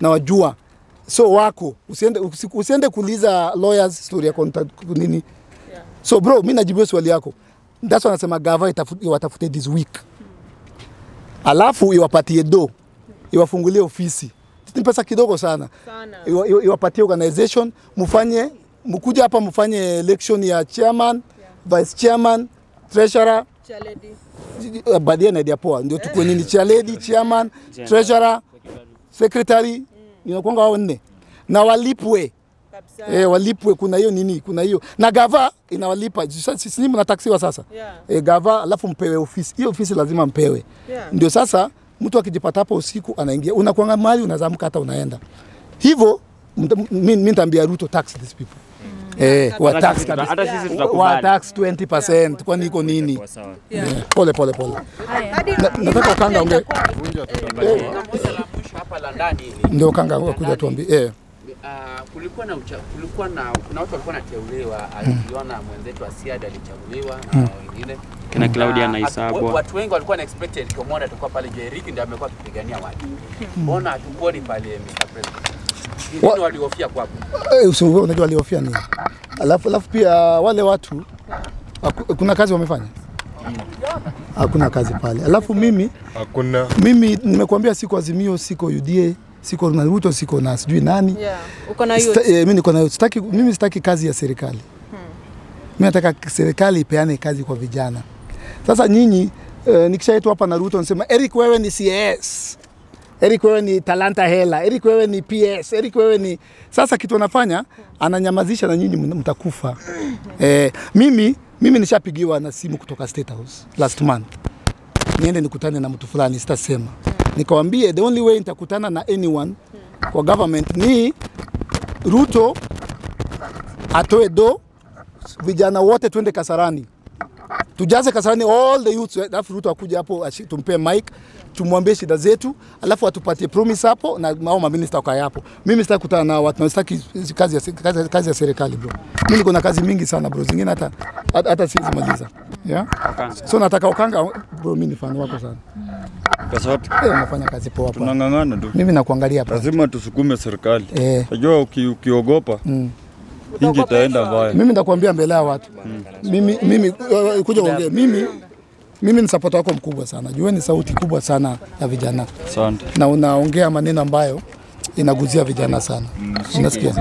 nawajua so wako. Usiende, usiende kuuliza lawyers story ya contact nini. So bro mimi najibu swali yako. That's why nasema gava iwatafute this week. Alafu iwapatie do. Iwafungulie ofisi. Ni pesa kidogo sana. Sana. Iwa- iwa- iwapatie organization. Mfanye mkuja hapa mfanye election ya chairman vice chairman treasurer. Chaledi. baadaye na poa. Ndio tukue nini? Cha lady chairman treasurer secretary inakwanga wao nne. Na walipwe. E, eh, walipwe. Kuna hiyo nini? Kuna hiyo. Na gava inawalipa. Sisi mnataksiwa sasa. Yeah. eh, gava alafu mpewe ofisi. Hiyo ofisi lazima mpewe. Yeah. ndio sasa mtu akijipata hapo usiku anaingia. Unakuanga mali unazamka hata unaenda. Hivyo Mimi mi mi nitaambia Ruto tax these people. Eh, wa tax hata sisi wa tax 20% kwani iko nini. Eh, pole pole pole. Nataka ukanga onge Hapa la ndani hili. ndio kanga kuja tuambie eh Uh, kulikuwa na ucha, kulikuwa na kuna watu walikuwa wanateuliwa, aliona mm. mwenzetu Asiad alichaguliwa na wengine Kina Claudia Na Isabwa. watu- wengi walikuwa na expect Eric Omondi atakuwa pale juu Eric ndio amekuwa akipigania watu. Mbona hatukuoni pale Mr. President? Nini walihofia kwako? Eh, usi- unajua waliofia nini alafu alafu pia wale watu haku- kuna kazi wamefanya hakuna kazi pale. Alafu mimi Hakuna. mimi nimekuambia siko azimio siko UDA siko na Ruto siko na sijui nani. Yeah. Uko na eh, mimi niko na sitaki mimi sitaki kazi ya serikali. Hmm. mimi nataka serikali ipeane kazi kwa vijana. Sasa nyinyi eh, nikishaitwa hapa na Ruto nasema Eric wewe ni CS Eric wewe ni talanta hela. Eric wewe ni PS Eric wewe ni sasa kitu anafanya ananyamazisha na nyinyi mtakufa. Eh, mimi mimi nishapigiwa na simu kutoka State House last month. Niende nikutane na mtu fulani sitasema. Nikawambie the only way nitakutana na anyone kwa government ni Ruto atoe do, vijana wote twende Kasarani, tujaze Kasarani all the youths, alafu Ruto akuja hapo tumpe mic tumwambie shida zetu, alafu atupatie promise hapo na mao maminista wakae hapo. Mimi sitaki kutana na watu, na sitaki kazi ya, kazi, kazi ya serikali bro. Mimi niko na kazi mingi sana bro, zingine hata hata, siwezi maliza yeah? So nataka Wakanga bro, mimi ni fan wako sana Kasoti, eh, kazi poa hapa. tunang'ang'ana tu, Mimi nakuangalia hapa lazima tusukume serikali. eh. ukiogopa uki, ukiogopa nchi itaenda mbaya. mimi ndakuambia mbele ya watu. Mimi, mimi uh, kuja uongee. Mimi mimi ni sapota wako mkubwa sana. Jue ni sauti kubwa sana ya vijana. Asante. na unaongea maneno ambayo inaguzia vijana sana. Unasikia? Hizi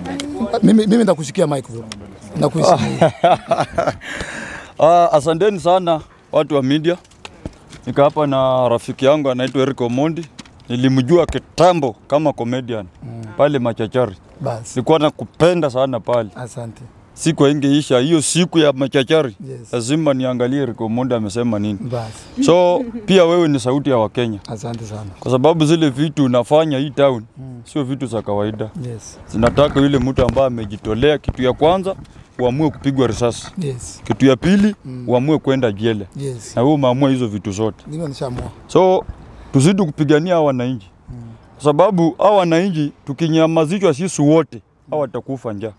mbili. mimi, mimi ndakushikia mic bro. Nakuheshimu Ah, asanteni sana watu wa media. Nika hapa na rafiki yangu anaitwa Eric Omondi. Nilimjua kitambo kama comedian. Pale Machachari. Basi Nilikuwa nakupenda sana pale. asante Siku ingeisha hiyo siku ya Machachari, Yes. lazima niangalie Rico Omondi amesema nini. basi So pia wewe ni sauti ya Wakenya, asante sana kwa sababu zile vitu unafanya hii town mm. sio vitu za kawaida. yes zinataka yule mtu ambaye amejitolea. Kitu ya kwanza uamue kupigwa risasi, yes kitu ya pili uamue kwenda jela, yes na wewe umeamua hizo vitu zote. nishaamua So tuzidi kupigania wananchi, kwa sababu hawa wananchi tukinyamazishwa sisi wote hawa watakufa njaa.